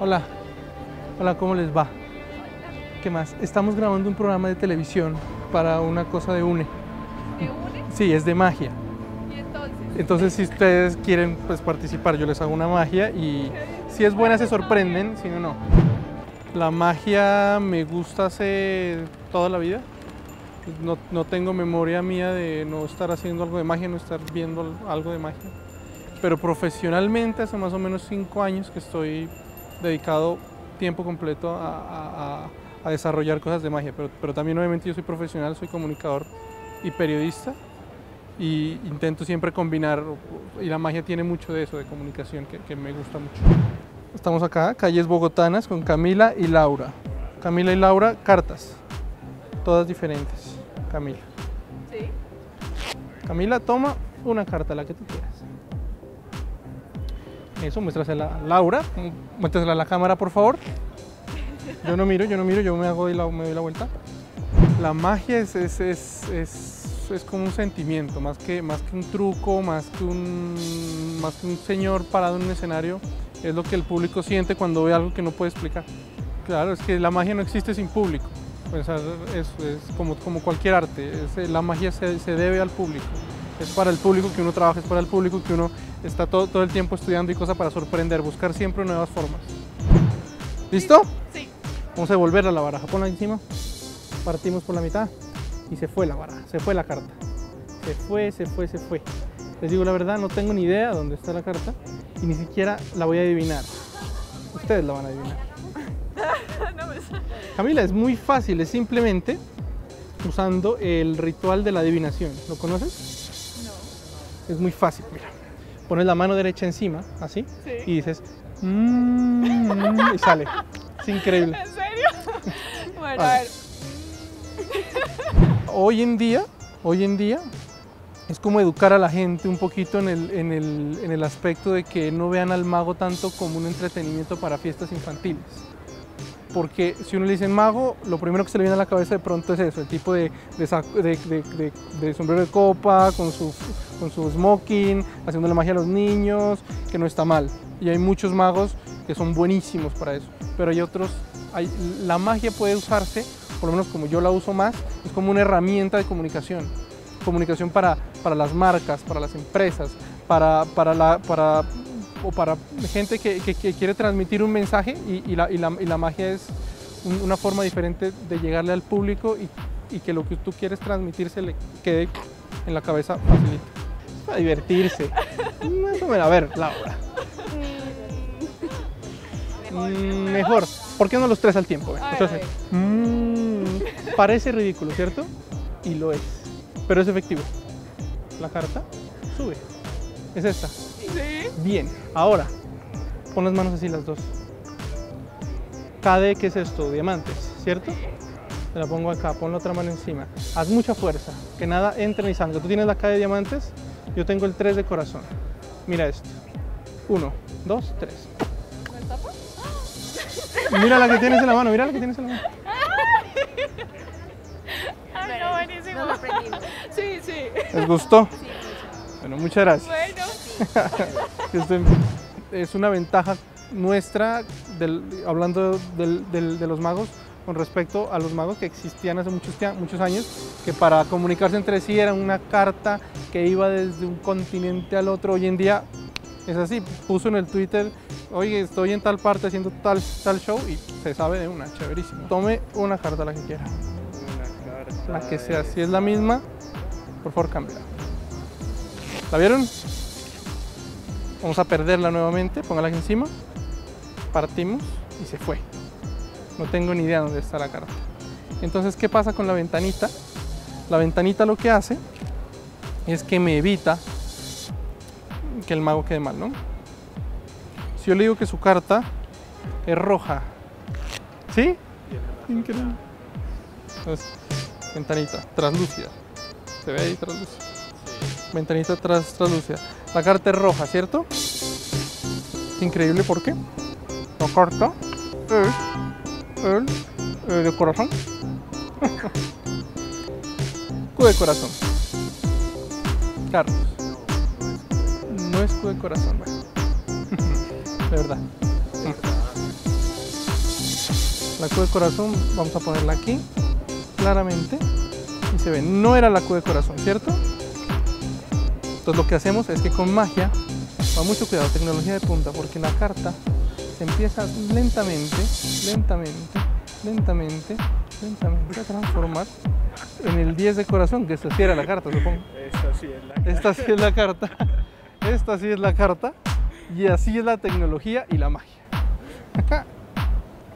Hola. Hola, ¿cómo les va? ¿Qué más? Estamos grabando un programa de televisión para una cosa de UNE. ¿Me une? Sí, es de magia. Y entonces. Entonces, si ustedes quieren pues, participar, yo les hago una magia y si es buena se sorprenden, si no, no. La magia me gusta hace toda la vida. No, no tengo memoria mía de no estar haciendo algo de magia, no estar viendo al- algo de magia. Pero profesionalmente hace más o menos cinco años que estoy dedicado tiempo completo a, a- a- a desarrollar cosas de magia. Pero, pero también obviamente yo soy profesional, soy comunicador y periodista y intento siempre combinar, y la magia tiene mucho de eso, de comunicación, que, que me gusta mucho. Estamos acá, calles bogotanas, con Camila y Laura. Camila y Laura, cartas, todas diferentes. Camila. Sí. Camila, toma una carta, la que tú quieras. Eso, muéstrasela a Laura, muéstrasela a la cámara, por favor. Yo no miro, yo no miro, yo me hago y la, me doy la vuelta. La magia es, es, es, es, es como un sentimiento, más que, más que un truco, más que un, más que un señor parado en un escenario, es lo que el público siente cuando ve algo que no puede explicar. Claro, es que la magia no existe sin público. Sea, es, como, como cualquier arte, la magia se, se debe al público. Es para el público que uno trabaja, es para el público que uno está todo, todo el tiempo estudiando y cosas para sorprender, buscar siempre nuevas formas. ¿Listo? Sí. Vamos a devolverla a la baraja, ponla encima. Partimos por la mitad y se fue la baraja, se fue la carta. Se fue, se fue, se fue. Les digo la verdad, no tengo ni idea dónde está la carta y ni siquiera la voy a adivinar. Ustedes la van a adivinar. Camila, es muy fácil, es simplemente usando el ritual de la adivinación. ¿Lo conoces? Es muy fácil, mira. Pones la mano derecha encima, así, Sí. y dices, "Mm, mm", y sale. Es increíble. ¿En serio? bueno, a Vale. ver. Hoy en día, hoy en día, es como educar a la gente un poquito en el, en el, en el aspecto de que no vean al mago tanto como un entretenimiento para fiestas infantiles. Porque si uno le dice mago, lo primero que se le viene a la cabeza de pronto es eso, el tipo de- de- de sombrero de copa, con su, con su smoking, haciendo la magia a los niños, que no está mal. Y hay muchos magos que son buenísimos para eso. Pero hay otros, hay, la magia puede usarse, por lo menos como yo la uso más, es como una herramienta de comunicación. Comunicación para, para las marcas, para las empresas, para, para, la, para, o para gente que, que- quiere transmitir un mensaje y, la, y la- y la magia es un- una forma diferente de llegarle al público y, y que lo que tú quieres transmitir se le quede en la cabeza facilito. Para divertirse. Más o menos. A ver, Laura. Mm, Mejor. ¿Por qué no los tres al tiempo? Ven, mm, parece ridículo, ¿cierto? Y lo es. Pero es efectivo. La carta sube. Es esta. Sí. Bien. Ahora, pon las manos así las dos. KD, ¿qué es esto? Diamantes, ¿cierto? Te la pongo acá, pon la otra mano encima. Haz mucha fuerza, que nada entre ni salga. Tú tienes la K de diamantes, yo tengo el 3 de corazón. Mira esto. Uno, dos, tres. ¿Me tapa? Mira la que tienes en la mano, mira la que tienes en la mano. Ay, no, buenísimo. Sí, sí. ¿Les gustó? Bueno, muchas gracias. Bueno. es una ventaja nuestra, del- hablando del- del- de los magos, con respecto a los magos que existían hace muchos, muchos años, que para comunicarse entre sí era una carta que iba desde un continente al otro. Hoy en día es así, puso en el Twitter, oye, estoy en tal parte haciendo tal, tal show y se sabe de una, chéverísimo. Tome una carta la que quiera, Una carta. la que sea. Si es la misma, por favor cambia. ¿La vieron? Vamos a perderla nuevamente, póngala aquí encima. Partimos y se fue. No tengo ni idea dónde está la carta. Entonces, ¿qué pasa con la ventanita? La ventanita lo que hace es que me evita que el mago quede mal, ¿no? Si yo le digo que su carta es roja, ¿sí? Increíble. Entonces, ventanita, translúcida. ¿Se ve ahí translúcida? ventanita tras, translúcida. La carta es roja, ¿cierto? Increíble, ¿por qué? La carta es el eh, de corazón. Q de corazón. Carlos. No es Q de corazón. De verdad. La Q de corazón vamos a ponerla aquí, claramente. Y se ve, no era la Q de corazón, ¿cierto? Entonces lo que hacemos es que con magia, con mucho cuidado, tecnología de punta, porque la carta se empieza lentamente, lentamente, lentamente, lentamente a transformar en el 10 de corazón, que esta sí era la carta, supongo. Esta sí es la Esta sí es la carta. Esta sí es la carta. Y así es la tecnología y la magia.